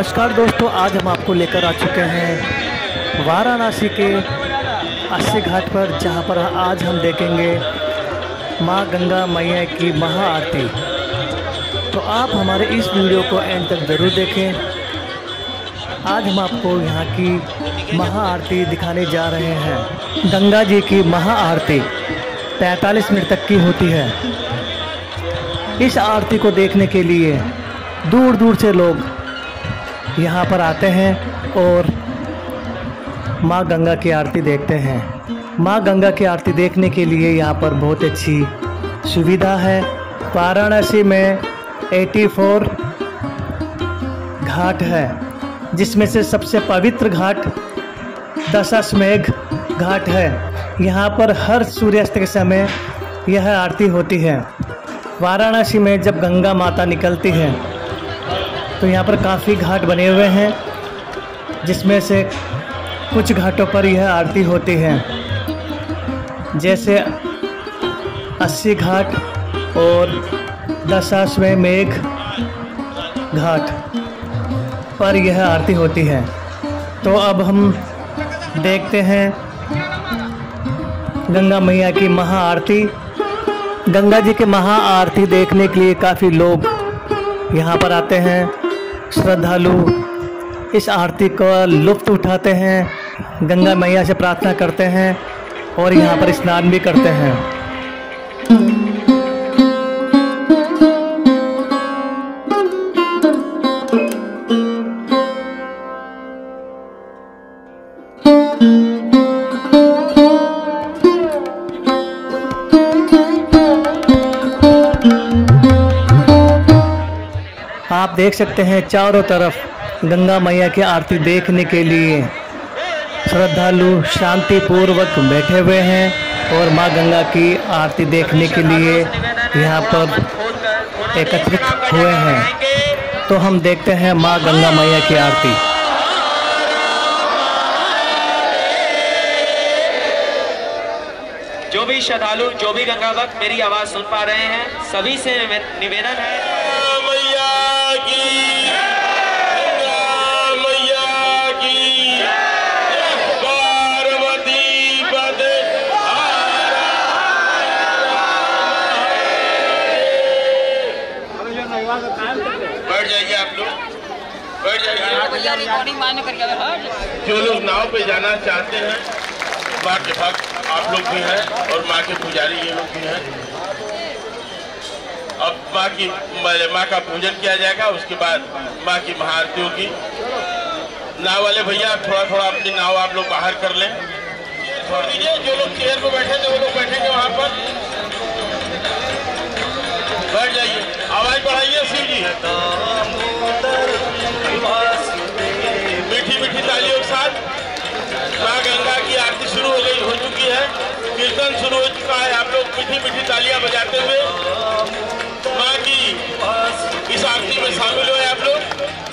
नमस्कार दोस्तों, आज हम आपको लेकर आ चुके हैं वाराणसी के अस्सी घाट पर, जहाँ पर आज हम देखेंगे माँ गंगा मैया की महाआरती। तो आप हमारे इस वीडियो को एंड तक ज़रूर देखें। आज हम आपको यहाँ की महा आरती दिखाने जा रहे हैं। गंगा जी की महा आरती 45 मिनट तक की होती है। इस आरती को देखने के लिए दूर दूर से लोग यहाँ पर आते हैं और माँ गंगा की आरती देखते हैं। माँ गंगा की आरती देखने के लिए यहाँ पर बहुत अच्छी सुविधा है। वाराणसी में 84 घाट है, जिसमें से सबसे पवित्र घाट दशाश्मेघ घाट है। यहाँ पर हर सूर्यास्त के समय यह आरती होती है। वाराणसी में जब गंगा माता निकलती है तो यहाँ पर काफ़ी घाट बने हुए हैं, जिसमें से कुछ घाटों पर यह आरती होती है। जैसे अस्सी घाट और दशाश्वें मेघ घाट पर यह आरती होती है। तो अब हम देखते हैं गंगा मैया की महा आरती। गंगा जी की महाआरती देखने के लिए काफ़ी लोग यहाँ पर आते हैं। श्रद्धालु इस आरती का लुत्फ उठाते हैं, गंगा मैया से प्रार्थना करते हैं और यहाँ पर स्नान भी करते हैं। सकते हैं चारों तरफ़ गंगा मैया की आरती देखने के लिए। श्रद्धालु शांति पूर्वक बैठे हुए हैं और माँ गंगा की आरती देखने के लिए यहाँ पर एकत्रित हुए हैं। तो हम देखते हैं माँ गंगा मैया की आरती। जो भी श्रद्धालु, जो भी गंगा भक्त मेरी आवाज़ सुन पा रहे हैं, सभी से निवेदन है जो। लोग नाव पे जाना चाहते हैं माँ के भक्त आप लोग भी हैं और माँ के पुजारी ये लोग भी हैं। अब माँ की माँ का पूजन किया जाएगा उसके बाद माँ की महाआरती होगी। नाव वाले भैया थोड़ा थोड़ा अपनी नाव आप लोग बाहर कर लें। छोड़ दीजिए जो लोग चेयर पे बैठे थे वो लोग बैठेंगे वहाँ पर। बैठ जाइए। आवाज़ बढ़ाइए शिव जी मीठी मीठी तालियों के साथ माँ गंगा की आरती शुरू हो गई हो चुकी है। कीर्तन शुरू हो चुका है, आप लोग मीठी मीठी तालियाँ बजाते हुए। माँ की इस आरती में शामिल हुए आप लोग।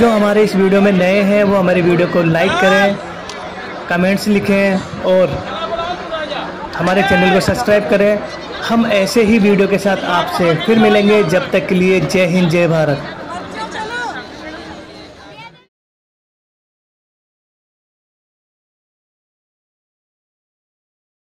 जो हमारे इस वीडियो में नए हैं, वो हमारे वीडियो को लाइक करें कमेंट्स लिखें और हमारे चैनल को सब्सक्राइब करें। हम ऐसे ही वीडियो के साथ आपसे फिर मिलेंगे। जब तक के लिए जय हिंद, जय भारत।